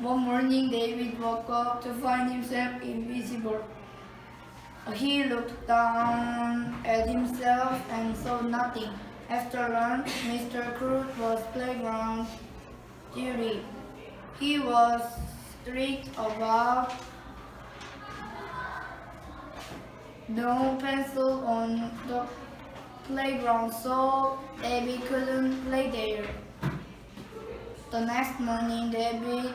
morning, David woke up to find himself invisible. He looked down at himself and saw nothing. After lunch, Mr. Cruz was playground duty. He was strict about no pencil on the playground, so David couldn't play there. The next morning, David,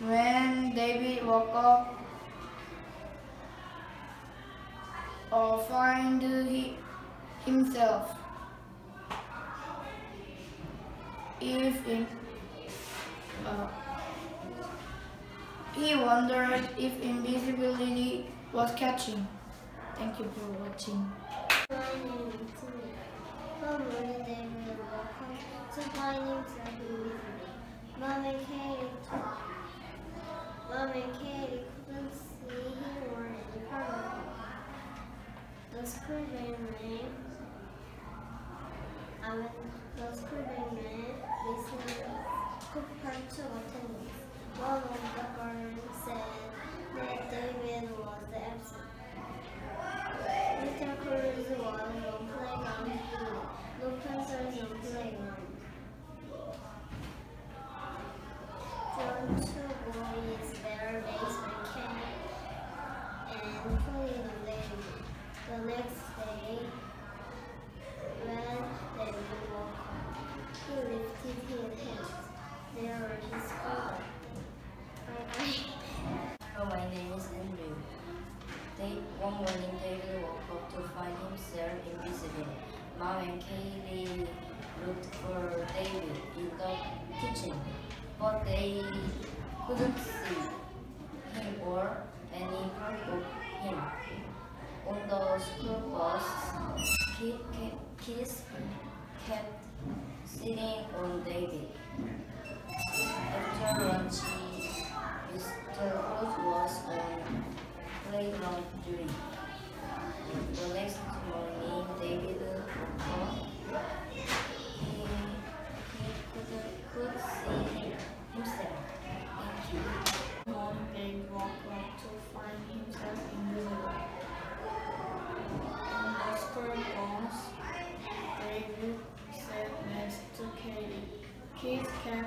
when David woke up, or find he, himself, if in, uh, he wondered if invisibility was catching. Thank you for watching. Bell rang. I mean, the school bell rang. Listening Cooper to attendance. One himself invisible. Mom and Katie looked for David in the kitchen, but they couldn't see him or any part of him. On the school bus, ki- ki- kids kept sitting on David.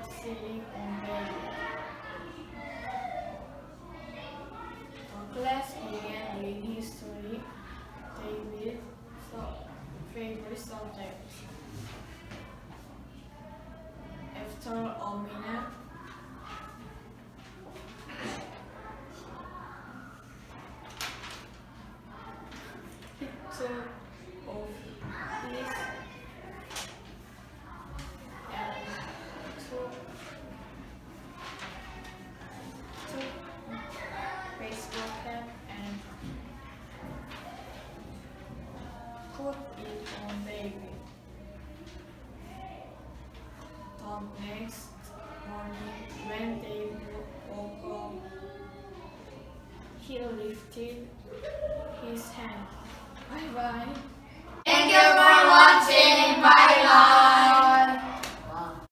Kept sitting on. The class began with history, David's favorite subject. After a minute, picture of It on baby. The next morning, when they woke up, he lifted his hand. Bye bye. Thank you for watching. Bye.